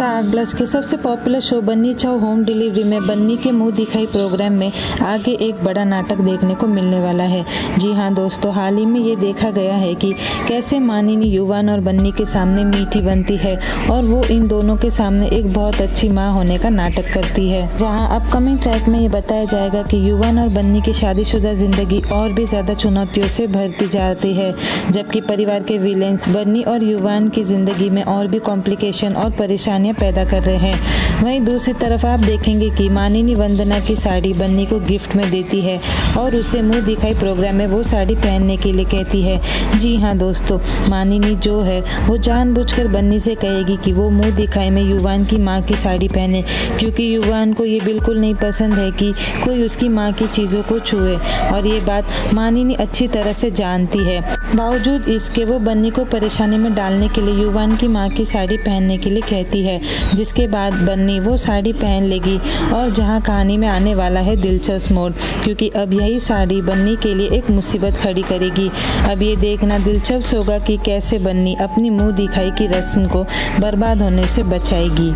Star plus के सबसे popular show Bunny Chow home delivery में बन्नी के मुँह दिखाई प्रोग्राम में आगे एक बड़ा नाटक देखने को मिलने वाला है। जी हाँ दोस्तों, हाल ही में ये देखा गया है कि कैसे मानिनी युवान और बन्नी के सामने मीठी बनती है और वो इन दोनों के सामने एक बहुत अच्छी माँ होने का नाटक करती है। जहाँ अपकमिंग ट्रैक में ये बताया जाएगा कि युवान और बन्नी की शादीशुदा ज़िंदगी और भी ज़्यादा चुनौतियों से भरती जाती है, जबकि परिवार के विलेंस बन्नी और युवान की ज़िंदगी में और भी कॉम्प्लिकेशन और परेशानियाँ परेशानियाँ पैदा कर रहे हैं। वहीं दूसरी तरफ़ आप देखेंगे कि मानिनी वंदना की साड़ी बन्नी को गिफ्ट में देती है और उसे मुँह दिखाई प्रोग्राम में वो साड़ी पहनने के लिए कहती है। जी हाँ दोस्तों, मानिनी जो है, वो जानबूझकर बन्नी से कहेगी कि वो मुँह दिखाई में युवान की माँ की साड़ी पहने, क्योंकि युवान को ये बिल्कुल नहीं पसंद है कि कोई उसकी माँ की चीज़ों को छुए। और ये बात मानिनी अच्छी तरह से जानती है। बावजूद इसके, वो बन्नी को परेशानी में डालने के लिए युवान की माँ की साड़ी पहनने के लिए कहती है, जिसके बाद बन्नी वो साड़ी पहन लेगी और जहाँ कहानी में आने वाला है दिलचस्प मोड़, क्योंकि अब यही साड़ी बन्नी के लिए एक मुसीबत खड़ी करेगी। अब ये देखना दिलचस्प होगा कि कैसे बन्नी अपनी मुँह दिखाई की रस्म को बर्बाद होने से बचाएगी।